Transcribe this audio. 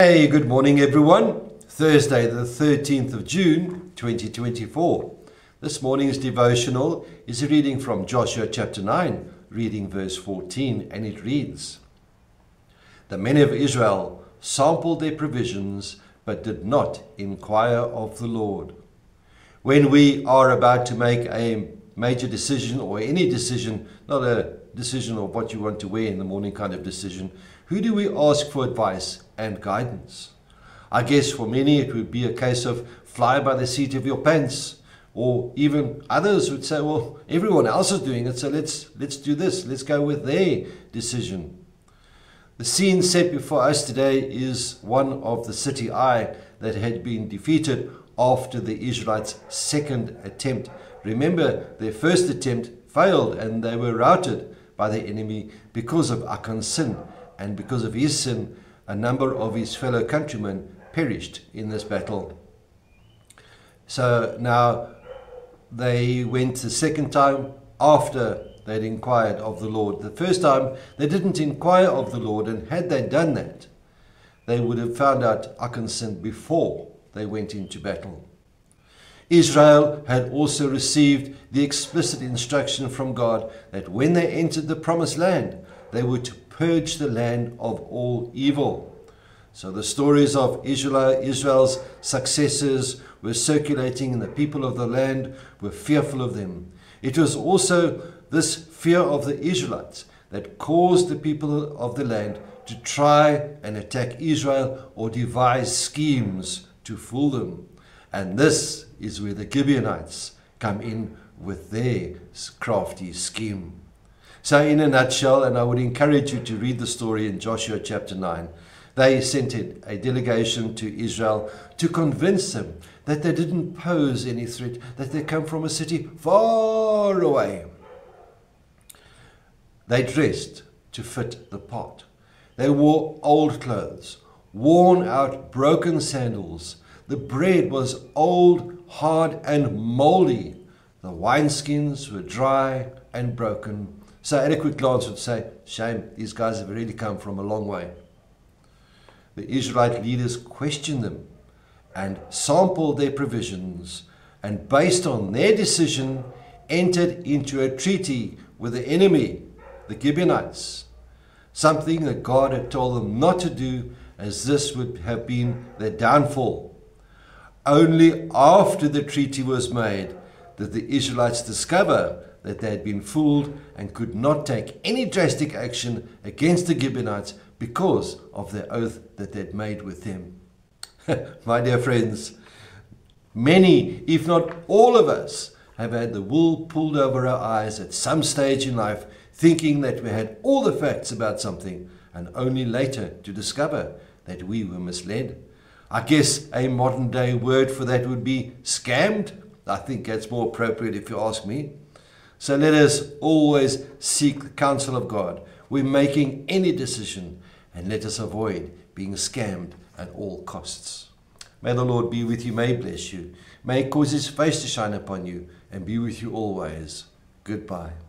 Hey, good morning, everyone. Thursday, the 13th of June, 2024. This morning's devotional is a reading from Joshua chapter 9, reading verse 14, and it reads The men of Israel sampled their provisions, but did not inquire of the Lord. When we are about to make a major decision or any decision, not a decision of what you want to wear in the morning kind of decision, who do we ask for advice and guidance? I guess for many it would be a case of fly by the seat of your pants. Or even others would say, well, everyone else is doing it, so let's, let's do this. Let's go with their decision. The scene set before us today is one of the city Ai that had been defeated after the Israelites' second attempt. Remember, their first attempt failed and they were routed by the enemy because of Achan's sin. And because of his sin, a number of his fellow countrymen perished in this battle. So now they went the second time after they'd inquired of the Lord. The first time they didn't inquire of the Lord, and had they done that, they would have found out Achan's sin before they went into battle. Israel had also received the explicit instruction from God that when they entered the promised land, they were to purge the land of all evil. So the stories of Israel's successes were circulating, and the people of the land were fearful of them. It was also this fear of the Israelites that caused the people of the land to try and attack Israel or devise schemes to fool them. And this is where the Gibeonites come in with their crafty scheme. So, in a nutshell, and I would encourage you to read the story in Joshua chapter 9, they sent a delegation to Israel to convince them that they didn't pose any threat, that they come from a city far away. They dressed to fit the part. They wore old clothes, worn out, broken sandals. The bread was old, hard, and moldy. The wineskins were dry and broken. So, at a quick glance, would say, Shame, these guys have really come from a long way. The Israelite leaders questioned them and sampled their provisions, and based on their decision, entered into a treaty with the enemy, the Gibeonites, something that God had told them not to do, as this would have been their downfall. Only after the treaty was made did the Israelites discover that they had been fooled and could not take any drastic action against the Gibeonites because of their oath that they had made with them. My dear friends, many, if not all of us, have had the wool pulled over our eyes at some stage in life, thinking that we had all the facts about something, and only later to discover that we were misled. I guess a modern day word for that would be scammed. I think that's more appropriate if you ask me. So let us always seek the counsel of God. We're making any decision and let us avoid being scammed at all costs. May the Lord be with you, may bless you, may cause his face to shine upon you and be with you always. Goodbye.